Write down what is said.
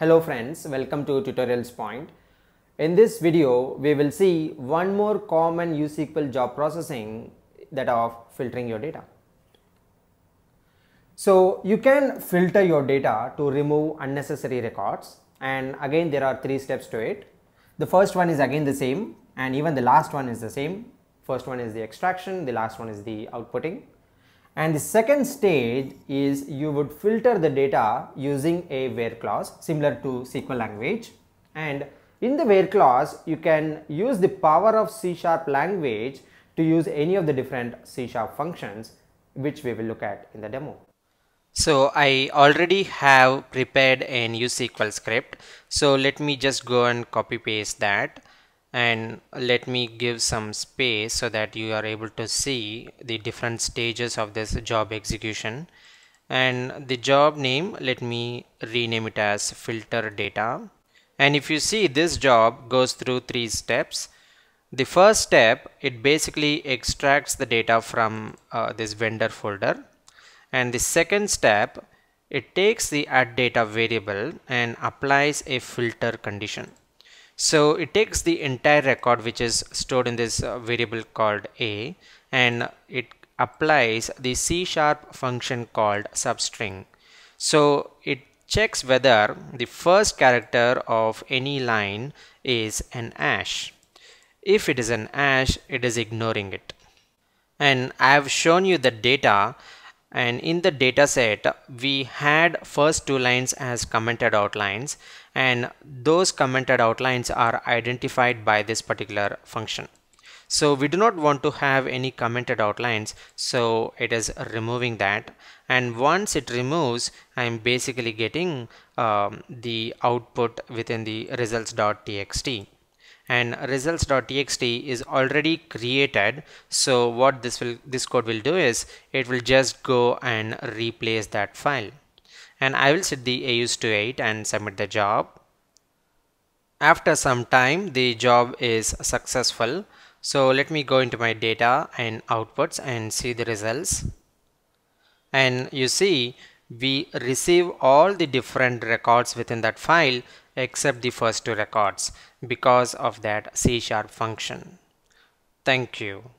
Hello friends, welcome to Tutorials Point. In this video, we will see one more common USQL job processing that of filtering your data. So you can filter your data to remove unnecessary records and again there are three steps to it. The first one is again the same and even the last one is the same. First one is the extraction, the last one is the outputting. And the second stage is you would filter the data using a where clause similar to SQL language and in the where clause you can use the power of C sharp language to use any of the different C sharp functions which we will look at in the demo. So I already have prepared a U-SQL script. So let me just go and copy paste that and let me give some space so that you are able to see the different stages of this job execution. And the job name let me rename it as filter data. And if you see this job goes through three steps. The first step it basically extracts the data from uh, this vendor folder. And the second step it takes the add data variable and applies a filter condition so it takes the entire record which is stored in this uh, variable called a and it applies the C sharp function called substring. So it checks whether the first character of any line is a hash. If it is a hash it is ignoring it. And I have shown you the data and in the data set we had first two lines as commented outlines and those commented outlines are identified by this particular function. So we do not want to have any commented outlines so it is removing that. And once it removes I'm basically getting um, the output within the results.txt and results.txt is already created. So what this will this code will do is it will just go and replace that file. And I will set the AUs to 8 and submit the job. After some time the job is successful. So let me go into my data and outputs and see the results. And you see we receive all the different records within that file except the first two records because of that C sharp function. Thank you.